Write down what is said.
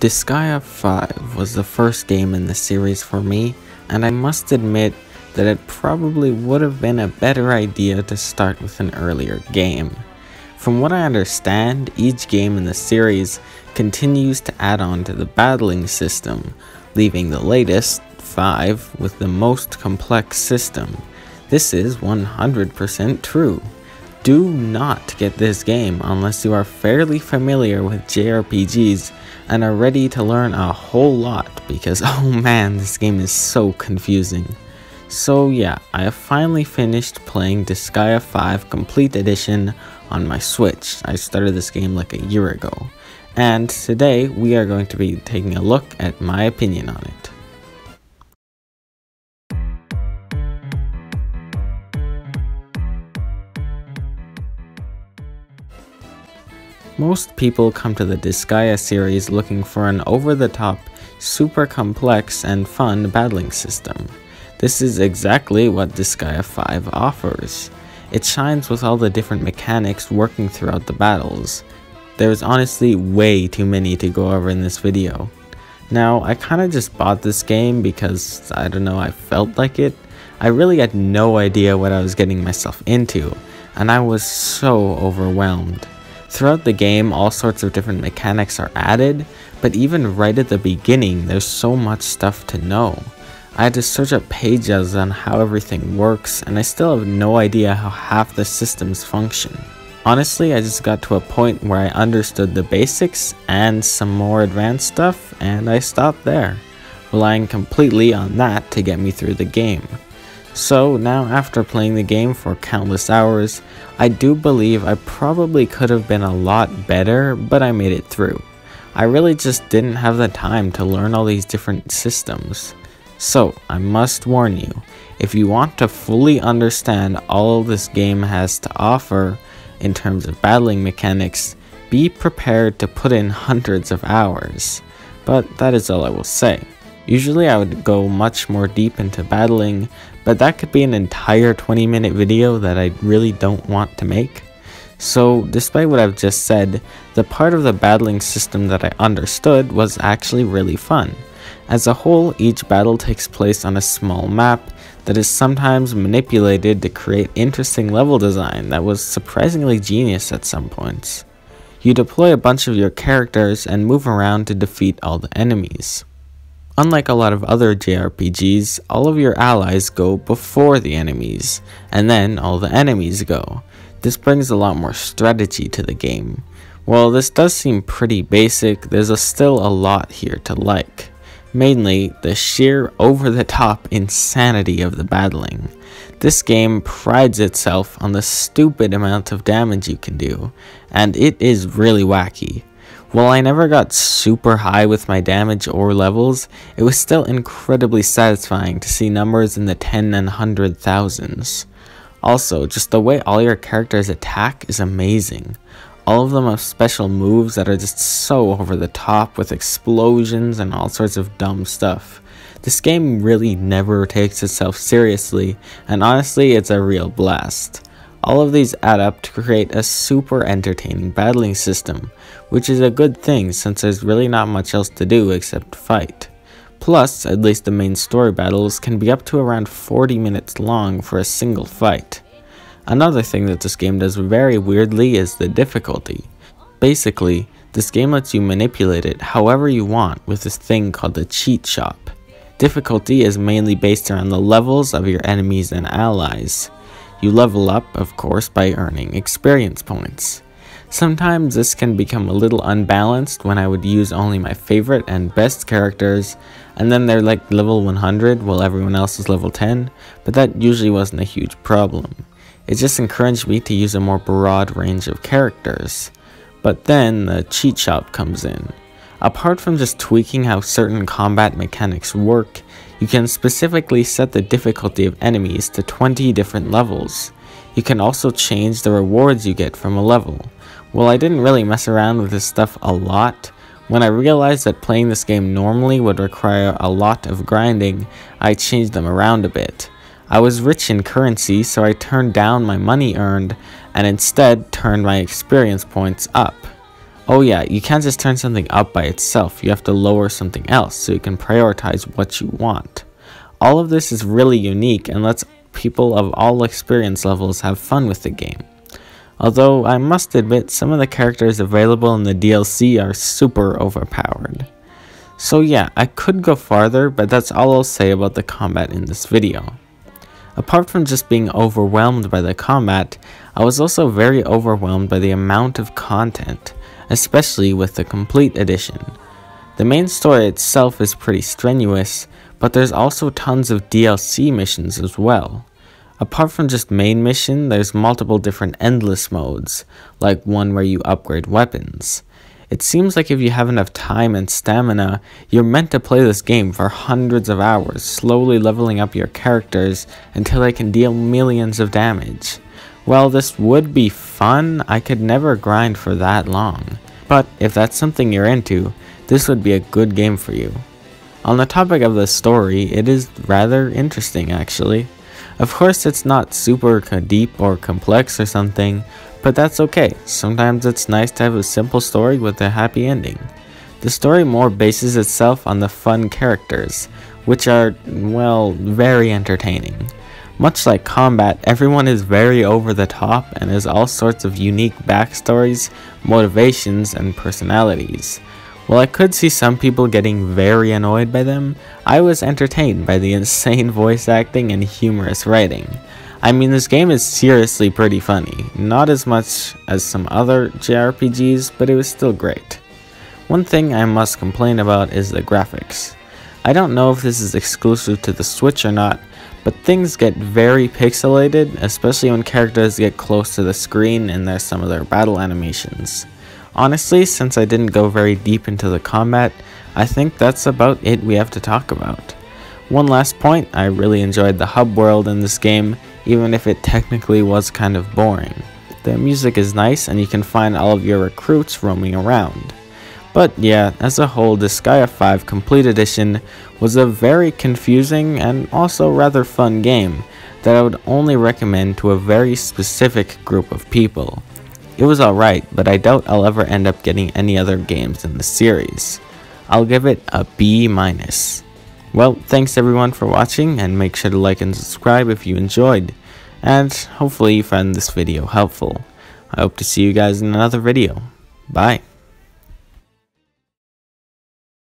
Disgaea 5 was the first game in the series for me, and I must admit that it probably would have been a better idea to start with an earlier game. From what I understand, each game in the series continues to add on to the battling system, leaving the latest, 5, with the most complex system. This is 100% true. Do not get this game unless you are fairly familiar with JRPGs and are ready to learn a whole lot because oh man, this game is so confusing. So yeah, I have finally finished playing Disgaea 5 Complete Edition on my Switch. I started this game like a year ago. And today we are going to be taking a look at my opinion on it. Most people come to the Disgaea series looking for an over-the-top, super complex and fun battling system. This is exactly what Disgaea 5 offers. It shines with all the different mechanics working throughout the battles. There's honestly way too many to go over in this video. Now, I kinda just bought this game because, I don't know, I felt like it. I really had no idea what I was getting myself into, and I was so overwhelmed. Throughout the game, all sorts of different mechanics are added, but even right at the beginning, there's so much stuff to know. I had to search up pages on how everything works, and I still have no idea how half the systems function. Honestly, I just got to a point where I understood the basics and some more advanced stuff, and I stopped there, relying completely on that to get me through the game. So now after playing the game for countless hours, I do believe I probably could have been a lot better, but I made it through. I really just didn't have the time to learn all these different systems. So, I must warn you, if you want to fully understand all this game has to offer in terms of battling mechanics, be prepared to put in hundreds of hours. But that is all I will say. Usually I would go much more deep into battling, but that could be an entire 20 minute video that I really don't want to make. So, despite what I've just said, the part of the battling system that I understood was actually really fun. As a whole, each battle takes place on a small map that is sometimes manipulated to create interesting level design that was surprisingly genius at some points. You deploy a bunch of your characters and move around to defeat all the enemies. Unlike a lot of other JRPGs, all of your allies go before the enemies, and then all the enemies go. This brings a lot more strategy to the game. While this does seem pretty basic, there's a still a lot here to like. Mainly, the sheer over-the-top insanity of the battling. This game prides itself on the stupid amount of damage you can do, and it is really wacky. While I never got super high with my damage or levels, it was still incredibly satisfying to see numbers in the 10 and 100 thousands. Also, just the way all your characters attack is amazing. All of them have special moves that are just so over the top with explosions and all sorts of dumb stuff. This game really never takes itself seriously, and honestly, it's a real blast. All of these add up to create a super entertaining battling system, which is a good thing since there's really not much else to do except fight. Plus, at least the main story battles can be up to around 40 minutes long for a single fight. Another thing that this game does very weirdly is the difficulty. Basically, this game lets you manipulate it however you want with this thing called the cheat shop. Difficulty is mainly based around the levels of your enemies and allies. You level up, of course, by earning experience points. Sometimes this can become a little unbalanced when I would use only my favorite and best characters, and then they're like level 100 while everyone else is level 10, but that usually wasn't a huge problem. It just encouraged me to use a more broad range of characters. But then the cheat shop comes in. Apart from just tweaking how certain combat mechanics work, you can specifically set the difficulty of enemies to 20 different levels. You can also change the rewards you get from a level. While I didn't really mess around with this stuff a lot, when I realized that playing this game normally would require a lot of grinding, I changed them around a bit. I was rich in currency, so I turned down my money earned and instead turned my experience points up. Oh yeah, you can't just turn something up by itself, you have to lower something else so you can prioritize what you want. All of this is really unique and lets people of all experience levels have fun with the game. Although I must admit some of the characters available in the DLC are super overpowered. So yeah, I could go farther, but that's all I'll say about the combat in this video. Apart from just being overwhelmed by the combat, I was also very overwhelmed by the amount of content, especially with the complete edition. The main story itself is pretty strenuous, but there's also tons of DLC missions as well. Apart from just main mission, there's multiple different endless modes, like one where you upgrade weapons. It seems like if you have enough time and stamina, you're meant to play this game for hundreds of hours, slowly leveling up your characters until they can deal millions of damage. While this would be fun, I could never grind for that long. But if that's something you're into, this would be a good game for you. On the topic of the story, it is rather interesting actually. Of course, it's not super deep or complex or something, but that's okay. Sometimes it's nice to have a simple story with a happy ending. The story more bases itself on the fun characters, which are, well, very entertaining. Much like combat, everyone is very over the top and has all sorts of unique backstories, motivations, and personalities. While I could see some people getting very annoyed by them, I was entertained by the insane voice acting and humorous writing. I mean, this game is seriously pretty funny. Not as much as some other JRPGs, but it was still great. One thing I must complain about is the graphics. I don't know if this is exclusive to the Switch or not, but things get very pixelated, especially when characters get close to the screen and there's some of their battle animations. Honestly, since I didn't go very deep into the combat, I think that's about it we have to talk about. One last point, I really enjoyed the hub world in this game, even if it technically was kind of boring. The music is nice and you can find all of your recruits roaming around. But yeah, as a whole, the Disgaea 5 Complete Edition was a very confusing and also rather fun game that I would only recommend to a very specific group of people. It was alright, but I doubt I'll ever end up getting any other games in the series. I'll give it a B minus. Well, thanks everyone for watching and make sure to like and subscribe if you enjoyed. And hopefully you found this video helpful. I hope to see you guys in another video. Bye.